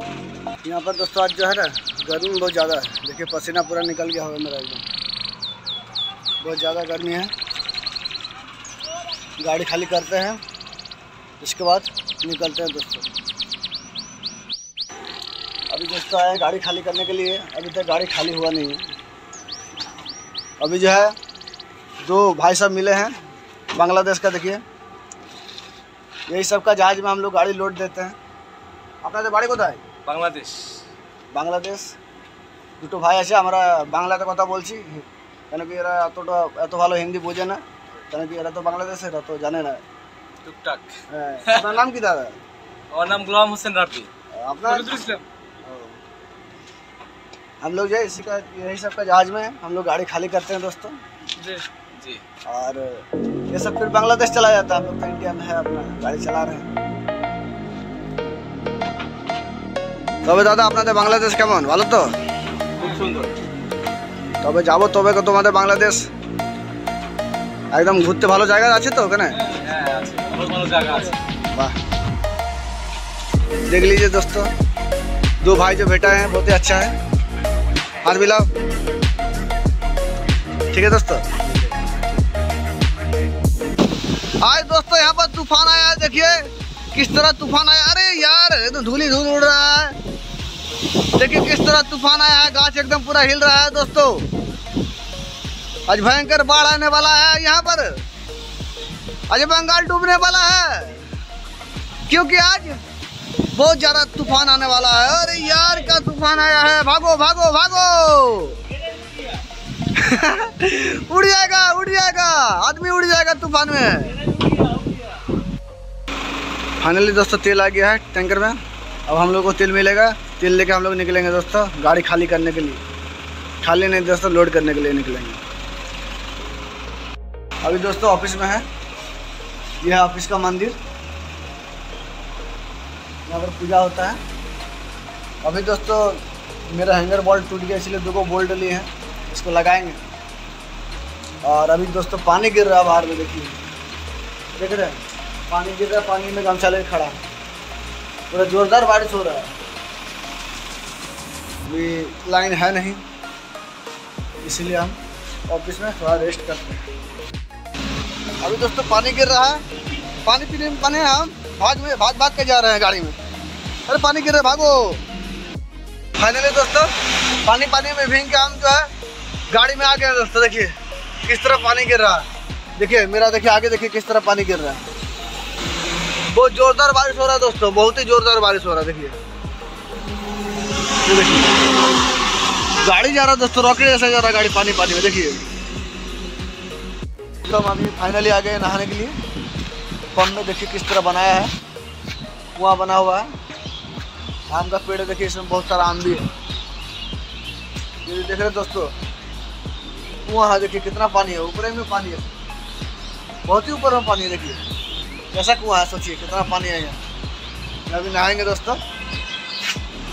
यहाँ पर दोस्तों आज जो है ना, गर्मी बहुत ज़्यादा है। देखिए, पसीना पूरा निकल गया होगा मेरा एकदम। बहुत ज़्यादा गर्मी है। गाड़ी खाली करते हैं। इसके बाद निकलते हैं दोस्तों। अभी दोस्तों आए गाड़ी खाली करने के लिए। अभी तक गाड़ी खाली हुआ नहीं है। अभी जो है, दो भाई साहब मिले हैं बांग्लादेश का, देखिए। यही सब का जहाज़ में हम लोग गाड़ी लोड देते हैं। अपना तो गाड़ी को है বাংলাদেশ বাংলাদেশ দুটো ভাই আছে আমরা বাংলাতে কথা বলছি কেন কি এরা এতটা এত ভালো হিন্দি বোঝে না কেন কি এরা তো বাংলাদেশে এরা তো জানে না টুকটাক হ্যাঁ আপনার নাম কি দাদা আমার নাম গোলাম হোসেন রাব্বি আপনার ফরিদুল ইসলাম ओ। हम लोग जो है इसी का यही सब का जहाज में है। हम लोग गाड़ी खाली करते हैं दोस्तों জি জি और ये सब फिर बांग्लादेश चला जाता है हम लोग तो इंडिया में है अपना गाड़ी चला रहे हैं তবে দাদা আপনাদের বাংলাদেশ কেমন ভালো তো খুব সুন্দর তবে যাবো তবে তো তোমাদের বাংলাদেশ একদম ঘুরতে ভালো জায়গা আছে তো ওখানে হ্যাঁ আছে ভালো ভালো জায়গা আছে वाह देख लीजिए दोस्तों दो भाई जो बेटा है बहुत ही अच्छा है हाथ मिलाओ ठीक है दोस्तों आज दोस्तों यहाँ पर तूफान आया है देखिए किस तरह तूफ़ान आया? अरे यार तो धूली धूल उड़ रहा है। देखिए किस तरह तूफ़ान आया है, गाछ एकदम पूरा हिल रहा है दोस्तों। आज भयंकर बाढ़ आने वाला है यहाँ पर। आज बंगाल डूबने वाला है। क्योंकि आज बहुत ज़्यादा तूफ़ान आने वाला है। अरे यार, क्या तूफ़ान आया है? भागो भागो भागो। उड़ जाएगा उड़ जाएगा। आदमी उड़ जाएगा तूफ़ान में। फाइनली दोस्तों तेल आ गया है टैंकर में। अब हम लोग को तेल मिलेगा। तेल लेके हम लोग निकलेंगे दोस्तों गाड़ी खाली करने के लिए। खाली नहीं दोस्तों, लोड करने के लिए निकलेंगे। अभी दोस्तों ऑफ़िस में है। यह है ऑफ़िस का मंदिर। यहाँ पर पूजा होता है। अभी दोस्तों मेरा हैंगर बॉल टूट गया, इसलिए दो को बोल्ट लिए हैं। इसको लगाएँगे। और अभी दोस्तों पानी गिर रहा है बाहर में, देखिए। देख रहे हैं? पानी गिर रहा है, पानी में गमछा लेके खड़ा पूरा जोरदार बारिश हो रहा है। अभी लाइन है नहीं, इसलिए हम ऑफ़िस में थोड़ा रेस्ट करते हैं। अभी दोस्तों पानी गिर रहा है। पानी पीने पाने हम। भाग में, भाग भाग के जा रहे हैं गाड़ी में। अरे पानी गिर रहा है, भागो। फाइनली दोस्तों, पानी पानी में भींग के हम जो है, गाड़ी में आ गए दोस्तों, देखिए। किस तरह पानी गिर रहा है। देखिए, मेरा देखिए, आगे देखिए किस तरह पानी गिर रहा है। बहुत जोरदार बारिश हो रहा है दोस्तों, बहुत ही जोरदार बारिश हो रहा है, देखिए। गाड़ी जा रहा है दोस्तों, रॉकेट जैसा जा रहा है गाड़ी पानी पानी में, देखिए। तो हम अभी फाइनली आ गए नहाने के लिए। पंप में देखिए किस तरह बनाया है। कुआँ बना हुआ है। आम का पेड़ देखिए, इसमें बहुत सारा आम भी है। ये देख रहे दोस्तों। कुआँ है, देखिए, कितना पानी है, ऊपर में पानी है। बहुत ही ऊपर में पानी है, देखिए। कैसा कुआँ है, सोचिए, कितना पानी है यहाँ अभी नहाएँगे दोस्तों।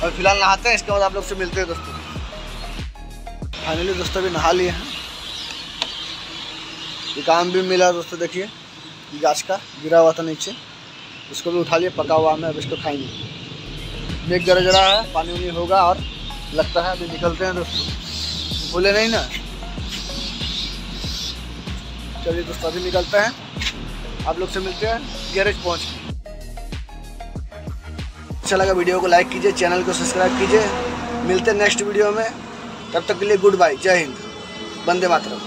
और फ़िलहाल नहाते हैं, इसके बाद आप लोग से मिलते हैं दोस्तों। फाइनली दोस्तों अभी नहा लिए हैं। ये काम भी मिला दोस्तों, देखिए। गाछ का गिरा हुआ था नीचे। इसको भी उठा लिए, पका हुआ में अब इसको खाएँगे। मेघ गरज जरा है, पानी उनी होगा और लगता है अभी निकलते हैं दोस्तों। बोले नहीं ना? चलिए दोस्तों, अभी निकलते हैं। आप लोग से मिलते हैं, गैरेज पहुँच अच्छा लगा वीडियो को लाइक कीजिए, चैनल को सब्सक्राइब कीजिए। मिलते हैं नेक्स्ट वीडियो में। तब तक के लिए गुड बाय जय हिंद। वंदे मातरम।